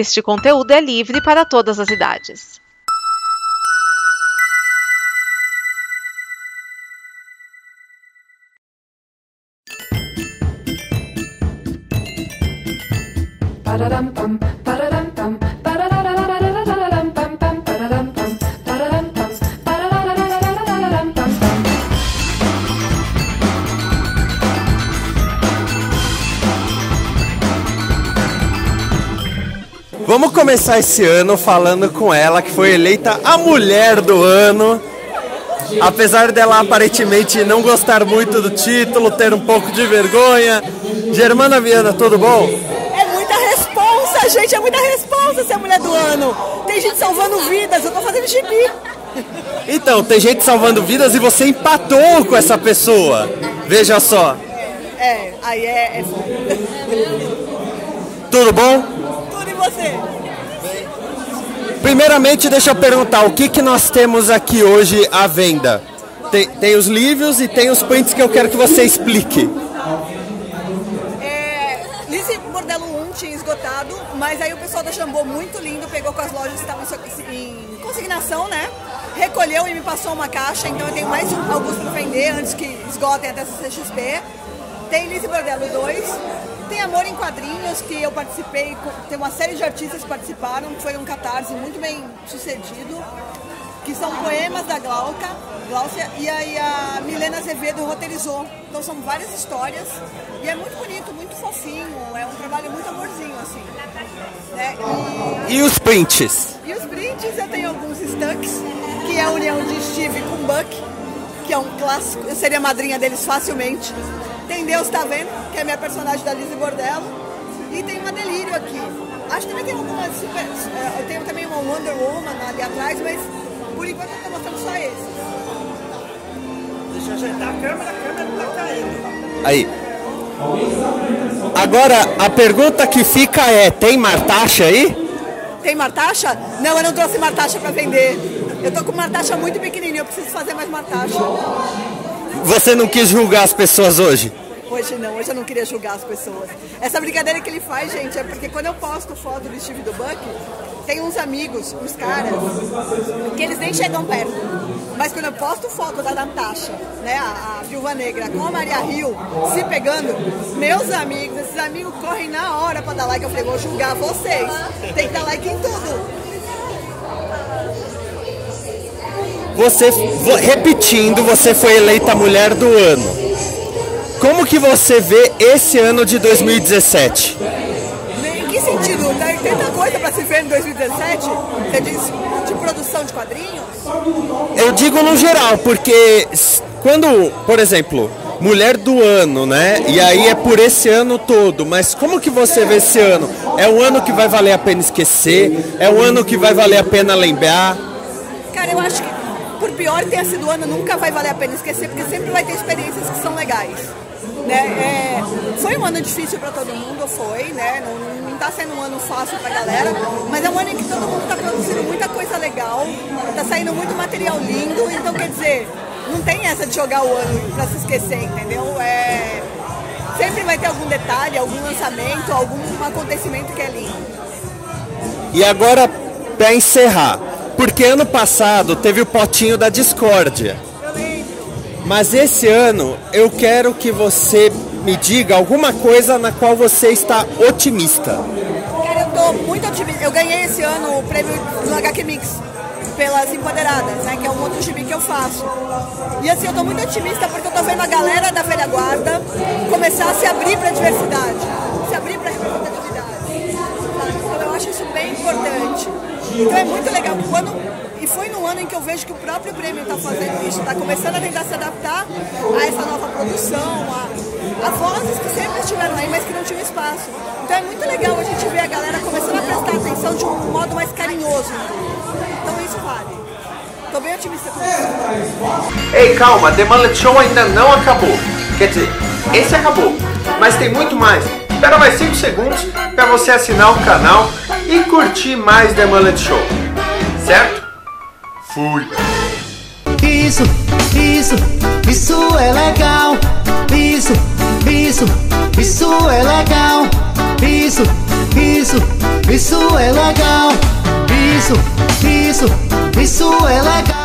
Este conteúdo é livre para todas as idades. Vamos começar esse ano falando com ela, que foi eleita a mulher do ano. Apesar dela aparentemente não gostar muito do título, ter um pouco de vergonha. Germana Viana, tudo bom? É muita responsa, gente, é muita responsa ser mulher do ano. Tem gente salvando vidas, eu tô fazendo gibi. Então, tem gente salvando vidas e você empatou com essa pessoa. Veja só. É, aí é, é. Tudo bom? Você. Primeiramente, deixa eu perguntar, o que, que nós temos aqui hoje à venda? Tem, tem os livros e tem os prints que eu quero que você explique. É, Lise Bordello 1 tinha esgotado, mas aí o pessoal da Jambô, muito lindo, pegou com as lojas que estavam em consignação, né? Recolheu e me passou uma caixa, então eu tenho mais um- alguns para vender antes que esgotem até a CXP. Tem Lise Bordello 2, tem Amor em Quadrinhos, que eu participei, tem uma série de artistas que participaram, foi um catarse muito bem sucedido, que são poemas da Glauca, Gláucia, e aí a Milena Azevedo roteirizou. Então são várias histórias, e é muito bonito, muito fofinho, é um trabalho muito amorzinho, assim. né? E E os prints? e os brindes, eu tenho alguns estanques, que é a união de Steve com Buck, que é um clássico, eu seria madrinha deles facilmente. Tem Deus Tá Vendo, que é a minha personagem da Lizzie Bordello. E tem uma Delírio aqui. Acho que também tem algumas super... eh, Eu tenho também uma Wonder Woman ali atrás, mas por enquanto eu tô mostrando só esse. Deixa eu ajeitar a câmera, a câmera não tá caindo. Aí. Agora, a pergunta que fica é, tem martaxa aí? Tem martaxa? Não, eu não trouxe martaxa pra vender. Eu tô com martaxa muito pequenininha, eu preciso fazer mais martaxa. Você não quis julgar as pessoas hoje? Hoje não, hoje eu não queria julgar as pessoas. Essa brincadeira que ele faz, gente, é porque quando eu posto foto do Steve do Buck, tem uns amigos, uns caras, que eles nem chegam perto. Mas quando eu posto foto da Natasha, né, a, a Viúva Negra, com a Maria Rio, se pegando, meus amigos, esses amigos correm na hora pra dar like. Eu falei, vou julgar vocês. Tem que dar like em tudo. Você, vo- repetindo, você foi eleita mulher do ano. Como que você vê esse ano de 2017? Em que sentido? Tem tanta coisa pra se ver em 2017? Você diz de produção de quadrinhos? Eu digo no geral, porque quando, por exemplo, mulher do ano, né? E aí é por esse ano todo, mas como que você vê esse ano? É um ano que vai valer a pena esquecer? É um ano que vai valer a pena lembrar? Cara, eu acho que por pior tenha sido o ano, nunca vai valer a pena esquecer, porque sempre vai ter experiências que são legais. Né? É, foi um ano difícil para todo mundo, foi, né? Não, não tá sendo um ano fácil pra galera, mas é um ano em que todo mundo tá produzindo muita coisa legal, tá saindo muito material lindo, então quer dizer, não tem essa de jogar o ano pra se esquecer, entendeu? É, sempre vai ter algum detalhe, algum lançamento, algum acontecimento que é lindo. E agora, para encerrar, porque ano passado teve o potinho da discórdia. Mas esse ano eu quero que você me diga alguma coisa na qual você está otimista. Cara, eu tô muito otimista. Eu ganhei esse ano o prêmio do HQ Mix pelas Empoderadas, né? Que é um outro gibi que eu faço. E assim, eu tô muito otimista porque eu tô vendo a galera da velha guarda começar a se abrir pra diversidade, se abrir pra representatividade. Então eu acho isso bem importante. Então é muito legal. Quando, foi no ano em que eu vejo que o próprio prêmio está fazendo isso, está começando a tentar se adaptar a essa nova produção, a, a vozes que sempre estiveram aí, mas que não tinham espaço. Então é muito legal a gente ver a galera começando a prestar atenção de um modo mais carinhoso. Então isso vale. Tô bem otimista com isso. Ei, calma, The Mullet Show ainda não acabou. Quer dizer, esse acabou, mas tem muito mais. Espera mais 5 segundos para você assinar o canal e curtir mais The Mullet Show. Certo? Fui. Isso, isso, isso é legal. Isso, isso, isso é legal. Isso, isso, isso é legal. Isso, isso, isso é legal.